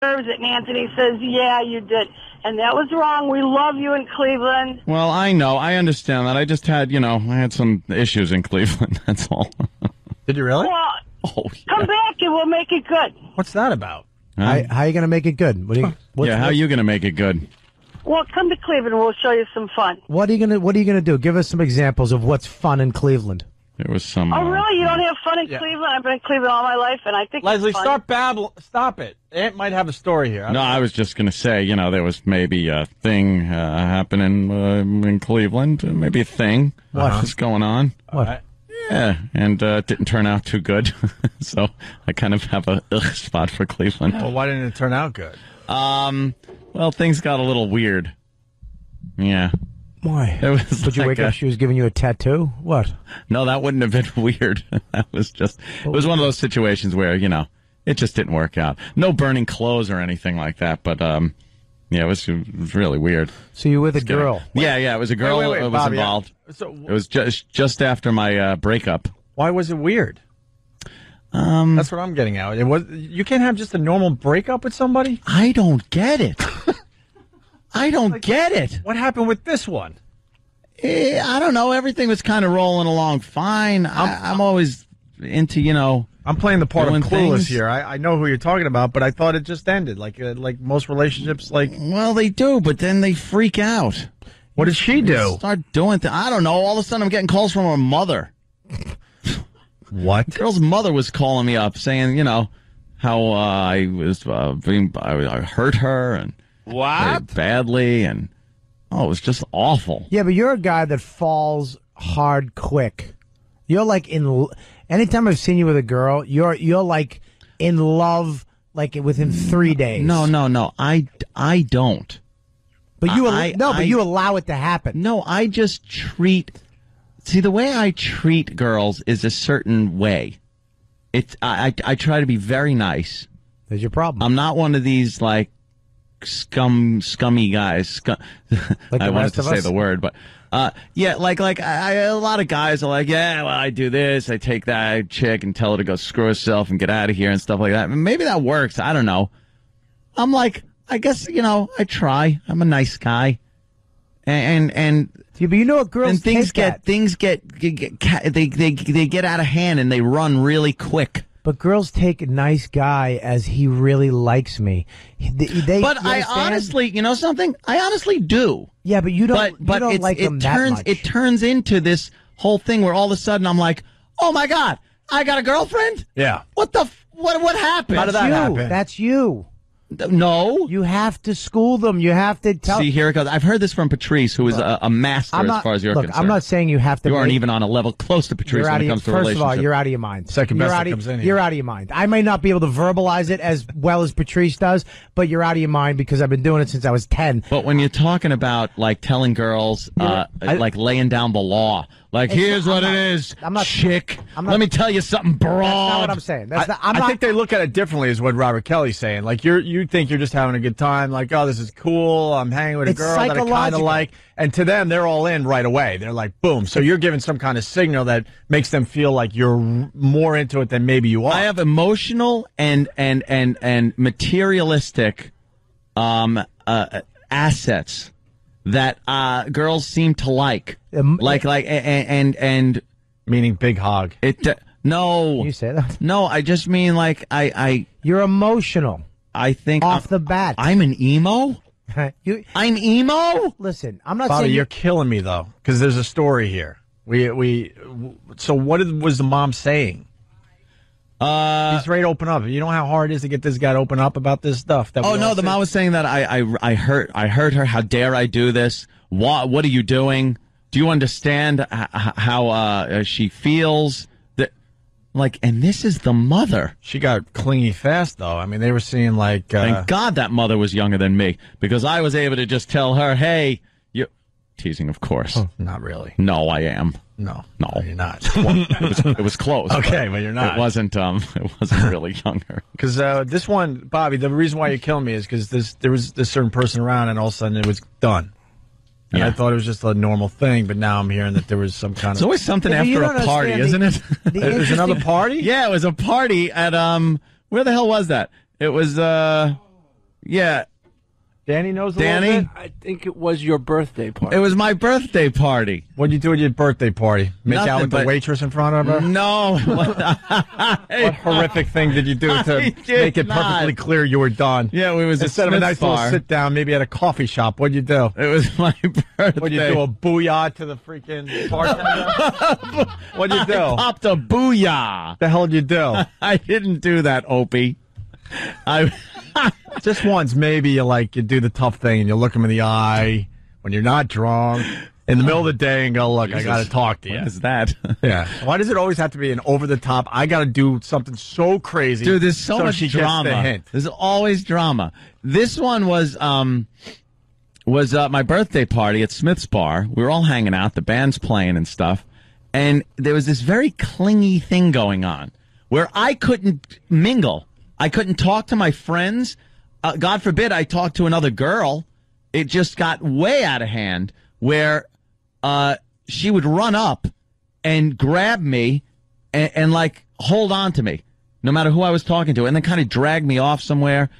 deserves it. And Anthony says, yeah, you did. And that was wrong. We love you in Cleveland. Well, I know. I understand that. I just had, you know, I had some issues in Cleveland. That's all. Did you really? Well, oh, come back and we'll make it good. What's that about? How, how are you going to make it good? What are you? What, yeah, how are you going to make it good? Well, come to Cleveland. We'll show you some fun. What are you going to What are you going to do? Give us some examples of what's fun in Cleveland. There was some. Oh, uh, really? You don't have fun in Yeah. Cleveland? I've been in Cleveland all my life, and I think Leslie, it's fun. start babble. Stop it. Ant might have a story here. No, I was just going to say, you know, there was maybe a thing uh, happening uh, in Cleveland. Uh, maybe a thing. What? was going on? What? Yeah, and uh, it didn't turn out too good. so I kind of have a ugh spot for Cleveland. Well, why didn't it turn out good? Um, well, things got a little weird. Yeah. Why? It was Would you wake a- up? She was giving you a tattoo. What? No, that wouldn't have been weird. that was just, it was one of those situations where, you know, it just didn't work out. No burning clothes or anything like that, but, um, yeah, it was, it was really weird. So you with a girl? Yeah, yeah, it was a girl Wait, wait, wait, that was Bobby, I- involved. So It was just, just after my, uh, breakup. why was it weird? Um, That's what I'm getting at. It was. You can't have just a normal breakup with somebody. I don't get it. I don't get it. What happened with this one? Eh, I don't know. Everything was kind of rolling along fine. I, I'm always into, you know, I'm playing the part of clueless things. here. I, I know who you're talking about, but I thought it just ended. Like uh, like most relationships. Like well, they do, but then they freak out. what did she do? Start doing things. I don't know. All of a sudden, I'm getting calls from her mother. What? Girl's mother was calling me up saying, you know, how uh, I was uh, being, I, I hurt her and What? badly, and oh, it was just awful. Yeah, but you're a guy that falls hard quick. You're like in. l- Anytime I've seen you with a girl, you're you're like in love like within three days. No, no, no. I, I don't. but you al- I- no, but you allow it to happen. No, I just treat. See, the way I treat girls is a certain way. It's I, I, I try to be very nice. There's your problem. I'm not one of these like scum scummy guys. Scum, Like I wanted to say us? the word, but uh, yeah, like like I, a lot of guys are like, yeah, well, I do this, I take that chick and tell her to go screw herself and get out of here and stuff like that. Maybe that works. I don't know. I'm like, I guess you know, I try. I'm a nice guy, and and. and Yeah, but you know what girls and things get that. things get, get, get they they they get out of hand and they run really quick. But girls take a nice guy as he really likes me. They, they- But I honestly, you know something, I honestly do. yeah, but you don't. But you don't it's, like it him that turns much. it turns into this whole thing where all of a sudden I'm like, oh my god, I got a girlfriend. Yeah. What the what what happened? How did that you. happen? That's you. No. You have to school them. You have to tell. See, here it goes. I've heard this from Patrice, who is a, a master not, as far as you're look, concerned. I'm not saying you have to. You aren't even on a level close to Patrice You're when out it of your, comes to first of all, you're out of your mind. Second you're best out of, comes in here. You're out of your mind. I may not be able to verbalize it as well as Patrice does, but you're out of your mind because I've been doing it since I was ten. But when you're talking about like telling girls, uh, I- like laying down the law, like It's here's not- what I'm it not- is, I'm not- chick. I'm not- let me tell you something broad. That's not what I'm saying. That's I, not, I'm I not. think they look at it differently, is what Robert Kelly's saying. Like you're, you think you're just having a good time. Like, oh, this is cool. I'm hanging with a girl that I kind of like, and to them, they're all in right away. They're like, boom. So you're giving some kind of signal that makes them feel like you're more into it than maybe you are. I have emotional and and and and materialistic um uh assets that uh girls seem to like. Um, like like a- a- and and meaning big hog. it uh, no you say that. no, I just mean like I I You're emotional I think off I'm, the bat. I'm an emo? you I'm emo? listen. I'm not Bobby, saying you're killing me though, because there's a story here. We we. So what was the mom saying? Uh He's ready to open up. You know how hard it is to get this guy to open up about this stuff. That Oh no, the mom was saying that I I I hurt I hurt her. How dare I do this? What what are you doing? Do you understand how uh, she feels? That like, and this is the mother. She got clingy fast though. I mean, they were seeing like. Uh, Thank God that mother was younger than me because I was able to just tell her, "Hey, you." Teasing, of course. not really. No, I am. No, No. you're not. It was, it was close. Okay, but you're not. It wasn't. Um, it wasn't really younger. Because uh, this one, Bobby, the reason why you're killing me is because this there was this certain person around, and all of a sudden it was done. And I thought it was just a normal thing, but now I'm hearing that there was some kind of. It's of. always something Yeah, after a party, understand isn't it? the There's another party. Yeah, it was a party at um where the hell was that? It was uh Yeah, Danny knows a Danny? little bit. I think it was your birthday party. it was my birthday party. What'd you do at your birthday party? Make Nothing, out with the waitress in front of her? No, What horrific thing did you do to did make it not. perfectly clear you were done? Yeah, we was at Instead of a nice bar. little sit down, maybe at a coffee shop, what'd you do? It was my birthday. What'd you do? A booyah to the freaking bartender? what'd you do? I popped a booyah. the hell did you do? I didn't do that, Opie. I Just once, maybe you like you do the tough thing and you look him in the eye when you're not drunk in the middle of the day and go, "Look, I got to talk to you." What is that? Yeah. Why does it always have to be an over the top? I got to do something so crazy, Dude, there's so, much drama. The. There's always drama. This one was um was uh, my birthday party at Smith's Bar. We were all hanging out, the band's playing and stuff, and there was this very clingy thing going on where I couldn't mingle. I couldn't talk to my friends. Uh, God forbid I talked to another girl. It just got way out of hand where uh, she would run up and grab me and, and like hold on to me, no matter who I was talking to, and then kind of drag me off somewhere.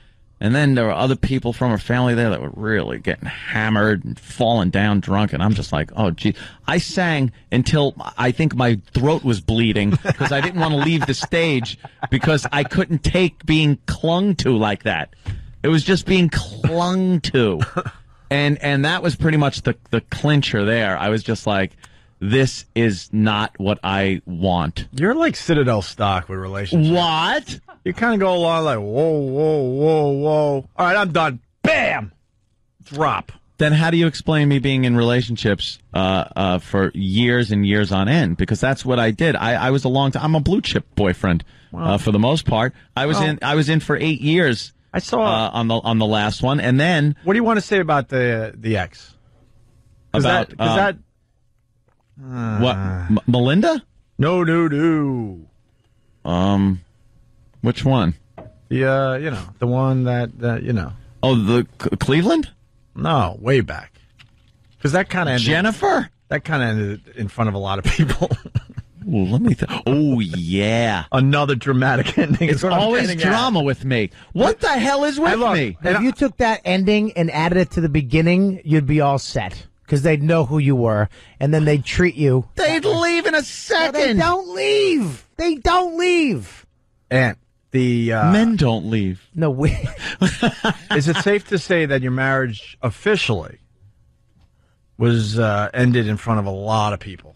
And then there were other people from her family there that were really getting hammered and falling down drunk. And I'm just like, oh, gee. I sang until I think my throat was bleeding because I didn't want to leave the stage because I couldn't take being clung to like that. It was just being clung to. And, and that was pretty much the, the clincher there. I was just like, this is not what I want. You're like Citadel stock with relationships. What? You kind of go along like, whoa, whoa, whoa, whoa. All right, I'm done. Bam, drop. then how do you explain me being in relationships uh, uh, for years and years on end? Because that's what I did. I, I was a long time. I'm a blue chip boyfriend uh, for the most part. I was in. I was in for eight years I saw. uh, on the on the last one, and then what do you want to say about the the ex? About that, 'cause um, that what M- Melinda? no, no, no. Um, which one? The uh, you know, the one that that you know. Oh, the C- Cleveland No, way back. Because that kind of ended. Jennifer. that kind of ended in front of a lot of people. Ooh, let me. Th- oh yeah. Another dramatic ending. It's always getting at. drama with me. What the hell is with look, me? and If I- you took that ending and added it to the beginning, you'd be all set because they'd know who you were, and then they'd treat you. They'd leave in a No, they second. don't leave. They don't leave. And the uh, Men don't leave. No, we. is it safe to say that your marriage officially was uh, ended in front of a lot of people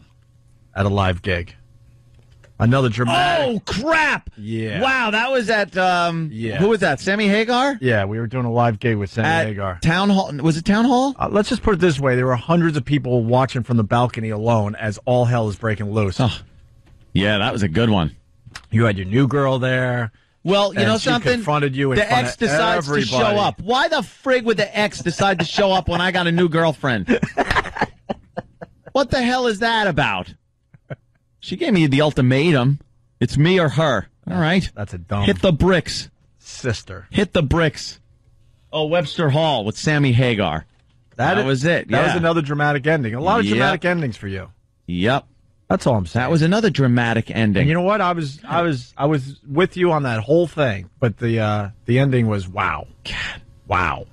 at a live gig? Another dramatic. Oh crap! Yeah. Wow, that was at um. Yeah. Who was that? Sammy Hagar Yeah, we were doing a live gig with Sammy at Hagar. Town Hall. Was it Town Hall? Uh, let's just put it this way: there were hundreds of people watching from the balcony alone as all hell is breaking loose. Oh. Yeah, that was a good one. You had your new girl there. Well, you And know she something. confronted you in the front ex of decides to show up. Why the frig would the ex decide to show up when I got a new girlfriend? what the hell is that about? She gave me the ultimatum. It's me or her. All right. That's a dumb Hit the bricks. sister. Hit the bricks. Oh, Webster Hall with Sammy Hagar. That was it, That was another dramatic ending. A lot of Yep. dramatic endings for you. Yep. That's all I'm saying. That was another dramatic ending. And you know what? I was I was I was with you on that whole thing, but the uh the ending was wow. God. Wow.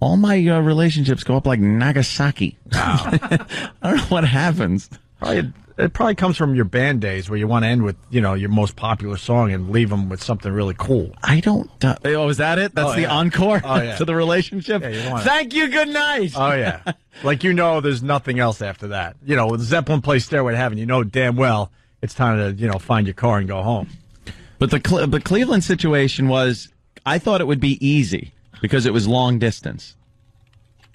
All my uh, relationships go up like Nagasaki. Wow. I don't know what happens. Probably it probably comes from your band days where you want to end with, you know, your most popular song and leave them with something really cool. I don't. Uh, oh, is that it? That's Oh, the yeah. encore Oh, yeah. to the relationship. Yeah, you Thank you. Good night. Oh yeah. like you know there's nothing else after that. You know, with Zeppelin plays Stairway to Heaven, you know damn well it's time to, you know, find your car and go home. but the Cle- the Cleveland situation was, I thought it would be easy because it was long distance.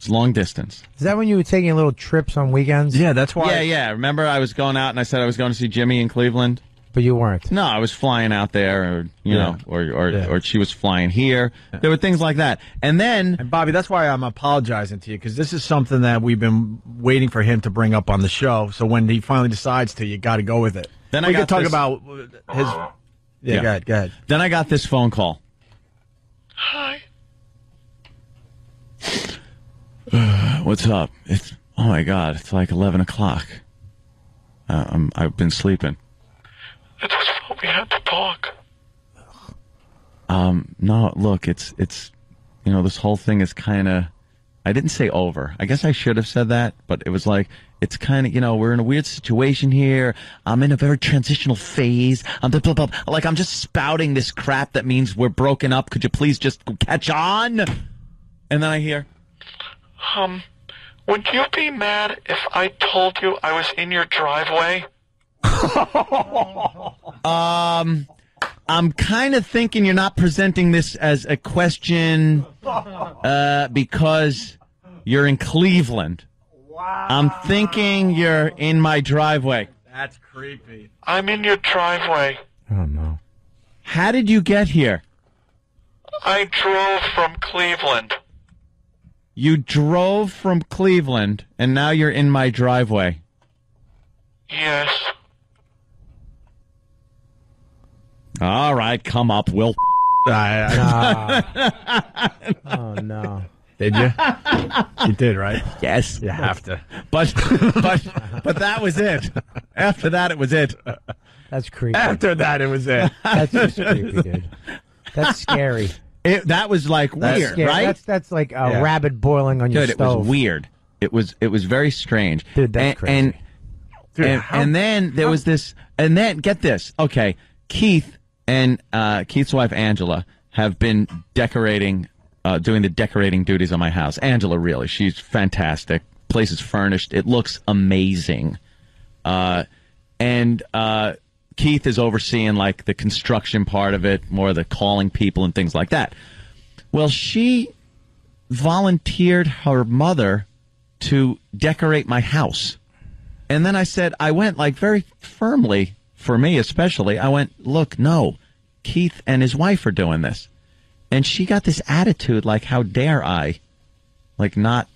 It's long distance. Is that when you were taking little trips on weekends? Yeah, that's why Yeah, yeah. Remember, I was going out and I said I was going to see Jimmy in Cleveland. But you weren't. No, I was flying out there, or you Yeah. know, or or, Yeah. or she was flying here. There were things like that, and then And Bobby, that's why I'm apologizing to you because this is something that we've been waiting for him to bring up on the show. So when he finally decides to, you got to go with it. Then I we got can talk this- about his. Yeah, Yeah. go ahead. Go ahead. then I got this phone call. Hi. What's up? It's oh my god! It's like eleven o'clock. Uh, I'm, I've been sleeping. I just thought we had to talk. Um, no, look, it's it's you know, this whole thing is kind of. I didn't say over. I guess I should have said that, but it was like it's kind of you know we're in a weird situation here. I'm in a very transitional phase. I'm blah, blah, blah. like I'm just spouting this crap that means we're broken up. Could you please just catch on? And then I hear, Um, would you be mad if I told you I was in your driveway? Um, I'm kind of thinking you're not presenting this as a question uh, because you're in Cleveland. Wow. I'm thinking you're in my driveway. That's creepy. I'm in your driveway. Oh no. How did you get here? I drove from Cleveland. You drove from Cleveland and now you're in my driveway. Yes. All right, come up, Will. I, I, Oh no. did you? you did, right? Yes. You have to. But but but that was it. After that it was it. That's creepy. After that, it was it. That's just creepy, dude. That's scary. It that was like That's weird, scary. right? That's that's like a Yeah. rabbit boiling on your Dude, it was weird. It was it was very strange. Dude, that's and, crazy. And Dude, and, how- and then there was this, and then get this. Okay, Keith and uh, Keith's wife Angela have been decorating, uh, doing the decorating duties on my house. Angela, really, she's fantastic. Place is furnished. It looks amazing. Uh, and uh, Keith is overseeing like the construction part of it, more the calling people and things like that. Well, she volunteered her mother to decorate my house. And then I said, I went like very firmly, for me especially, I went, look, no, Keith and his wife are doing this. And she got this attitude like, how dare I, like, not,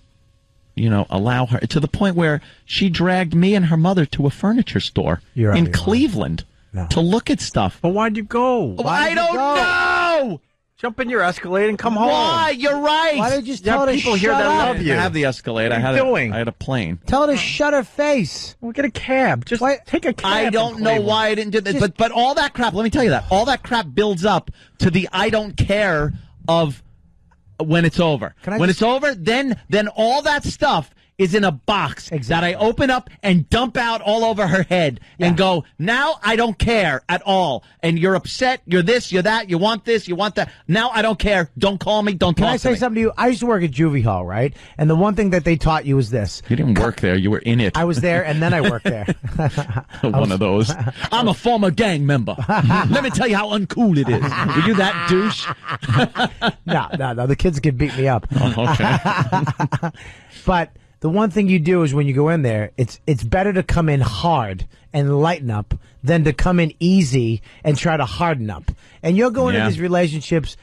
you know, allow her, to the point where she dragged me and her mother to a furniture store You're in Cleveland. mind. Cleveland No. to look at stuff. But why'd you go? Oh, I don't know! Jump in your Escalade and come home. Why? You're right. Why did you just You tell have her to people here shut that up? love you. I have the Escalade. I What are had you a, doing? I had a plane. Tell her to shut her face. Well, get a cab. Just Why- take a cab. I don't know why I didn't do that, but but all that crap. Let me tell you that all that crap builds up to the I don't care of when it's over. When just- it's over, then then all that stuff is in a box that I open up and dump out all over her head and go. Now I don't care at all, and you're upset. You're this. You're that. You want this. You want that. Now I don't care. Don't call me. Don't Can talk I say me. something to you? I used to work at Juvie Hall, right? And the one thing that they taught you was this. You didn't work there. You were in it. I was there and then I worked there. one of those. I'm a former gang member. Let me tell you how uncool it is. Were you that douche? no, no, no. The kids could beat me up. Oh, okay. But the one thing you do is when you go in there, it's it's better to come in hard and lighten up than to come in easy and try to harden up. And you'll go into these relationships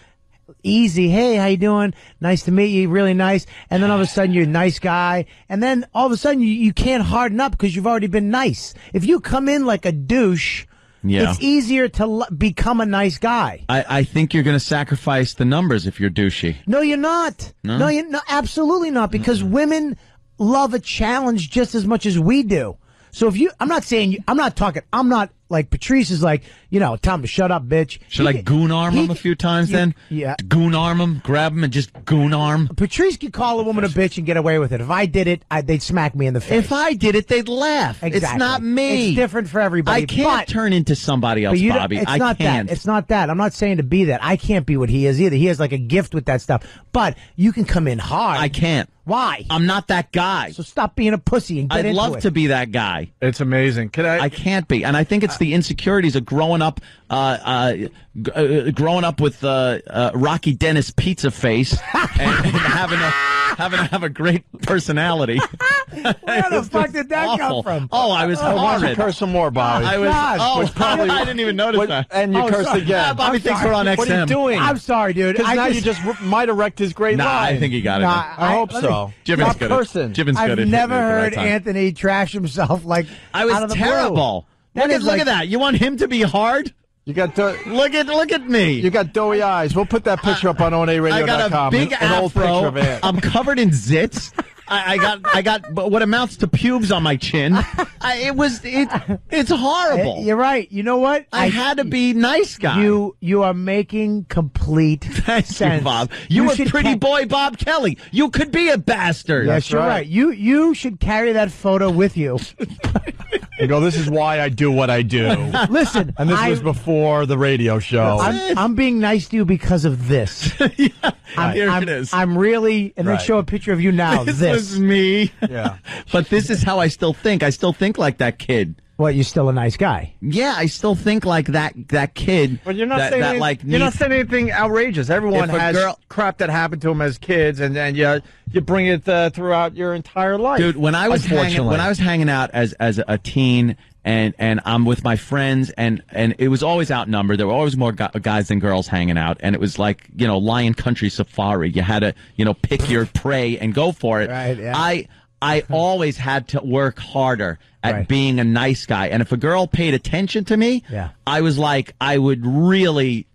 easy. Hey, how you doing? Nice to meet you. Really nice. And then all of a sudden you're a nice guy. And then all of a sudden you, you can't harden up because you've already been nice. If you come in like a douche, Yeah. it's easier to l- become a nice guy. I, I think you're going to sacrifice the numbers if you're douchey. No, you're not. No, you're no, absolutely not. Because women love a challenge just as much as we do. So if you, I'm not saying you, I'm not talking, I'm not like Patrice is like, you know, tell him to shut up, bitch. Should He I goon arm he him a few times you- then? Yeah. Goon arm him, grab him, and just goon arm. Patrice could call a woman a bitch and get away with it. If I did it, I, they'd smack me in the face. If I did it, they'd laugh. Exactly. It's not me. It's different for everybody, I can't but- turn into somebody else, you Bobby. it's I not can't. that. It's not that. I'm not saying to be that. I can't be what he is either. He has like a gift with that stuff. But you can come in hard. I can't. Why? I'm not that guy. so stop being a pussy and get I'd into love it. to be that guy. It's amazing. Can I? I can't be, and I think it's the insecurities of growing up, uh, uh, g- uh growing up with uh, uh, Rocky Dennis pizza face and, and having a having to have a great personality. Where the fuck did that come from? Oh, I was Oh, why don't you horrid. curse some more, Bobby? I was. God. oh, probably- I didn't even notice What- that. and you Oh, cursed sorry. again. Yeah, Bobby I'm thinks sorry. we're on XM. What are you doing? I'm sorry, dude. Because I now just, you just might have wrecked his great Nah, line. I think he got it. Nah, I hope so. Jibbin's Stop good. cursing. At, Jibbin's I've good never at the right heard. Anthony trash himself like I out was of the blue. terrible. That Look at is look like- at that. You want him to be hard? You got do- Look at look at me. you got doughy eyes. We'll put that picture up on onaradio.com. I got onaradio.com. a big an, an old picture afro. of it. I'm covered in zits. I, I got I got but what amounts to pubes on my chin. I, it was it. It's horrible. You're right. You know what? I, had to be nice guy. You you are making complete Thank sense. you, Bob. You, a should pretty ca- boy, Bob Kelly. You could be a bastard. Yes, you're right. You you should carry that photo with you. You go, this is why I do what I do. Listen, And this I, was before the radio show. I'm, I'm being nice to you because of this. I'm, Here I'm, it is. I'm really, and then Right. show a picture of you now. This, This. was me. yeah. But this is how I still think. I still think like that kid. What? You're still a nice guy. Yeah, I still think like that that kid. But you're not that, saying that anything, like you're not saying anything outrageous. Everyone has girl- crap that happened to them as kids, and then you you bring it uh, throughout your entire life. dude. When I was hanging, when I was hanging out as as a teen. And and I'm with my friends and and it was always outnumbered. There were always more gu- guys than girls hanging out, and it was like you know Lion Country Safari. You had to you know pick your prey and go for it. Right, yeah. I I always had to work harder at Right. being a nice guy, and if a girl paid attention to me, Yeah. I was like I would really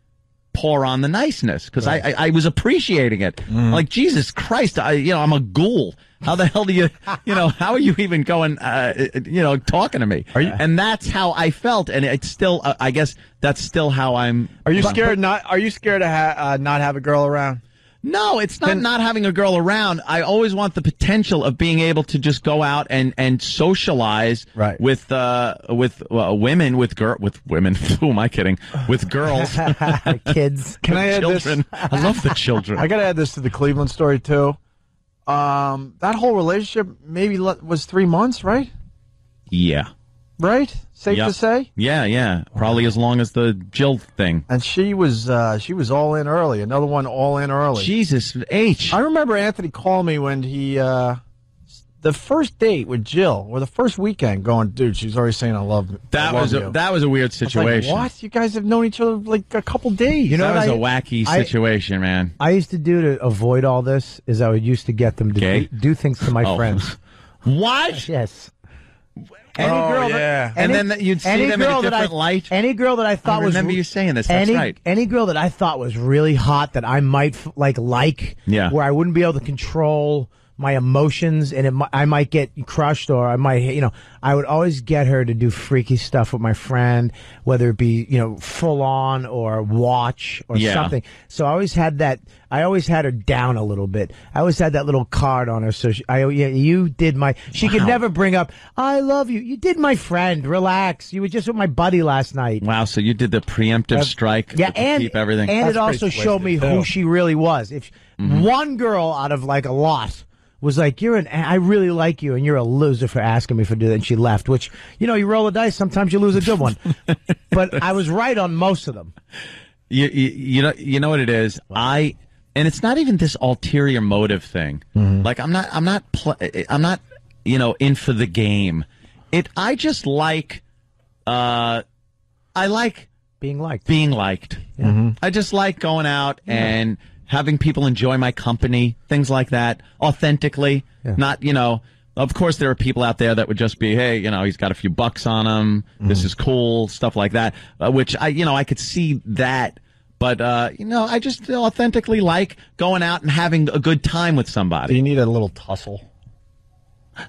pour on the niceness because I, I I was appreciating it. Mm-hmm. Like Jesus Christ, I you know I'm a ghoul. How the hell do you you know how are you even going uh, you know talking to me? Are you- and that's how I felt, and it's still uh, I guess that's still how I'm. are you scared not? Are you scared to ha- uh, not have a girl around? No, it's not not having a girl around. I always want the potential of being able to just go out and and socialize Right. with uh with uh, women with girl with women. Who am I kidding? With girls, Kids. Can I add this? I love the children. I got to add this to the Cleveland story too. Um, that whole relationship maybe le- was three months, right? yeah. Right? Safe Yep. to say. Yeah, yeah. Probably as long as the Jill thing. And she was uh, she was all in early. Another one all in early. Jesus H. I remember Anthony called me when he uh, the first date with Jill or the first weekend, going, dude, she's already saying I love I That love was a, you." that was a weird It's like, situation. what? You guys have known each other like a couple days. You know that was I- a wacky I- situation, man. I used to do to avoid all this is I would used to get them to do, do things to my Oh. friends. What? Yes. Any Oh, girl yeah. that, And then you'd see any them in a that different I, light? Any girl that I thought I was remember you saying this. That's any, right. Any girl that I thought was really hot that I might like like Yeah. where I wouldn't be able to control my emotions and it, I might get crushed or I might you know I would always get her to do freaky stuff with my friend whether it be you know full on or watch or Yeah. something so I always had that I always had her down a little bit I always had that little card on her so she, I yeah you did my she could never bring up I love you you did my friend relax you were just with my buddy last night Wow, so you did the preemptive strike yeah, to and keep everything. and That's it also showed me twisted, who she really was. If Mm-hmm. one girl out of like a lot was like, "You're an, I really like you, and you're a loser for asking me for doing," that," and she left. Which you know, you roll the dice. Sometimes you lose a good one. but I was right on most of them. you, you, you know you know what it is i and it's not even this ulterior motive thing like i'm not i'm not i'm not you know in for the game it i just like uh i like Being liked. being liked i just like going out and having people enjoy my company things like that authentically not you know of course there are people out there that would just be hey you know he's got a few bucks on him this is cool stuff like that uh, which i you know i could see that but uh, you know i just authentically like going out and having a good time with somebody. Do you need a little tussle?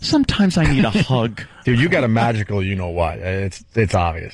sometimes i need a hug Dude, you got a magical, you know what? It's it's obvious.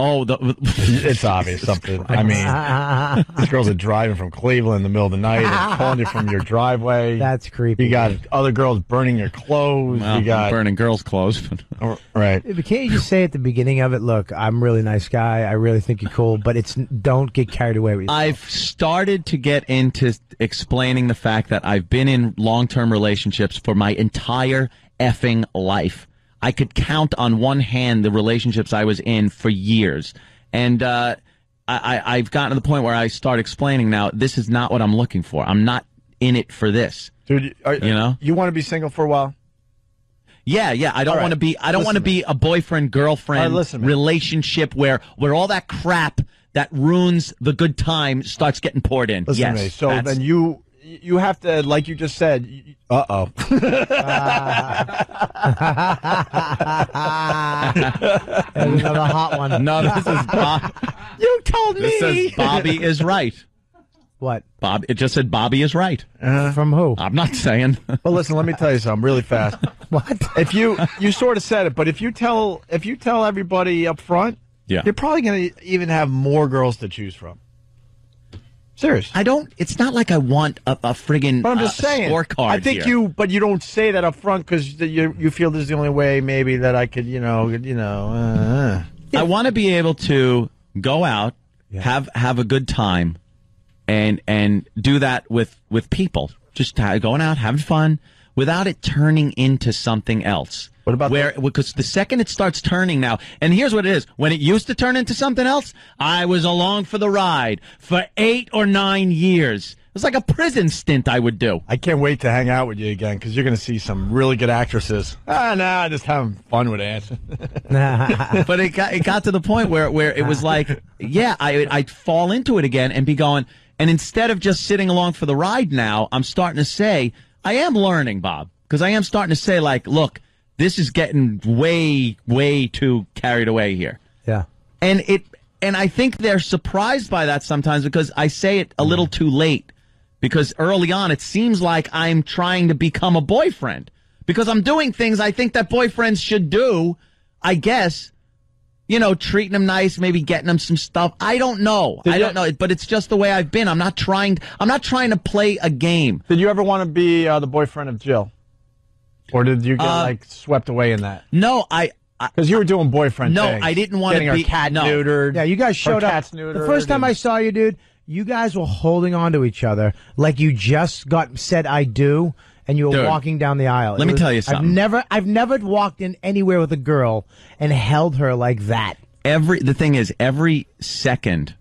Oh the It's obvious something. I mean, these girls are driving from Cleveland in the middle of the night and calling you from your driveway. That's creepy. You got other girls burning your clothes. well, you got burning girls clothes but Oh, right. But can't you just say at the beginning of it, look, I'm a really nice guy. I really think you're cool, but it's don't get carried away with yourself. I've started to get into explaining the fact that I've been in long term relationships for my entire effing life. I could count on one hand the relationships I was in for years. And, uh, I, I, I've gotten to the point where I start explaining now, this is not what I'm looking for. I'm not in it for this. Dude, are, You know? you want to be single for a while? Yeah, yeah. I don't right. want to be. I don't want to be a boyfriend girlfriend right, listen to me. relationship where where all that crap that ruins the good time starts getting poured in. Listen yes, to me. So then you you have to, like you just said. Uh oh. There's another hot one. No, this is Bob. You told me. This says Bobby is right. What? Bob, it just said Bobby is right. From who? I'm not saying. Well, listen, let me tell you something really fast. What? If you you sort of said it, but if you tell if you tell everybody up front, Yeah. you're probably going to even have more girls to choose from. Serious. I don't. It's not like I want a, a friggin' But I'm just uh, saying. scorecard. I think here. you, but you don't say that up front because you you feel this is the only way maybe that I could, you know, you know. Uh, I want to be able to go out, have have a good time, and and do that with with people. Just going out, having fun, without it turning into something else. What about where? Because the second it starts turning now, and here's what it is: when it used to turn into something else, I was along for the ride for eight or nine years. It was like a prison stint I would do. I can't wait to hang out with you again because you're going to see some really good actresses. Ah, nah, just having fun with it. but it got it got to the point where where it was like, yeah, I I'd fall into it again and be going, and instead of just sitting along for the ride, now I'm starting to say I am learning, Bob, because I am starting to say like, look, this is getting way way too carried away here, Yeah. and it and I think they're surprised by that sometimes because I say it a little too late. Because early on, it seems like I'm trying to become a boyfriend because I'm doing things I think that boyfriends should do. I guess, you know, treating them nice, maybe getting them some stuff. I don't know. Did I don't know, but it's just the way I've been. I'm not trying. I'm not trying to play a game. did you ever want to be uh, the boyfriend of Jill, or did you get Uh, like swept away in that? No, I. I Because you were doing boyfriend. No, things. I didn't wanna getting be- cat no. neutered. Yeah, you guys showed up. neutered The first time and- I saw you, dude, you guys were holding on to each other like you just got said "I do," and you were Dude, walking down the aisle. let It me was- tell you I've something. never, I've never walked in anywhere with a girl and held her like that. every the thing is every second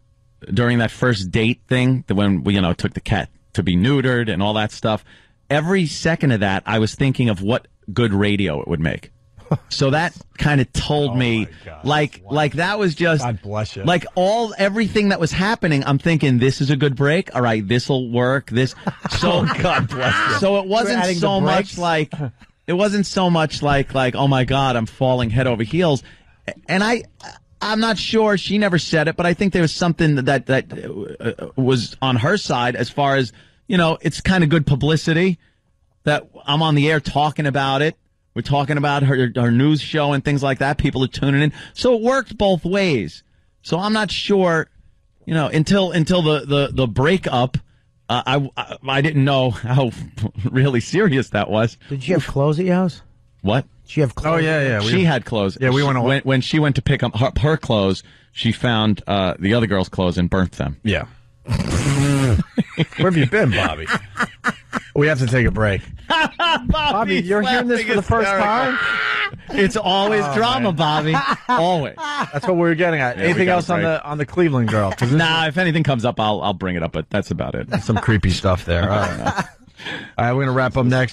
during that first date thing that when we you know took the cat to be neutered and all that stuff every second of that i was thinking of what good radio it would make. So that kind of told me Oh God. like like that was just God bless you. like all everything that was happening i'm thinking this is a good break? All right this'll work this so god bless you. So it wasn't so much like it wasn't so much like like oh my god i'm falling head over heels. And i i'm not sure she never said it but i think there was something that that uh, was on her side as far as you know it's kind of good publicity that i'm on the air talking about it we're talking about her her news show and things like that people are tuning in so it worked both ways so i'm not sure you know until until the the the breakup uh, I, I I didn't know how really serious that was. Did you have clothes at your house? What? Did you have clothes? Oh yeah, yeah. she had clothes. Yeah, we went She- all- when when she went to pick up her, her clothes. She found uh, the other girl's clothes and burnt them. Yeah. Where have you been, Bobby? We have to take a break. Bobby, you're hearing this for the first time? It's always oh, drama, Bobby. always. That's what we were getting at. Yeah, we Anything got a else on break. the on the Cleveland girl? 'Cause this Nah, if anything comes up, I'll I'll bring it up. But that's about it. some creepy stuff there. All right. All right, we're gonna wrap up next.